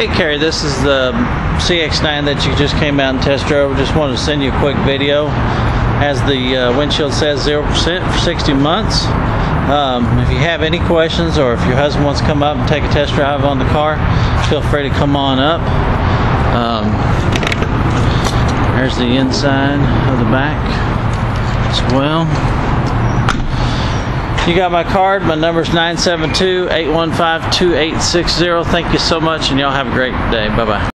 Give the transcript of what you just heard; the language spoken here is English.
Hey Keri, this is the CX-9 that you just came out and test drove. Just wanted to send you a quick video. As the uh, windshield says, 0% for 60 months. Um, if you have any questions or if your husband wants to come up and take a test drive on the car, feel free to come on up. Um, there's the inside of the back as well. You got my card. My number's 972 815 2860. Thank you so much, and y'all have a great day. Bye bye.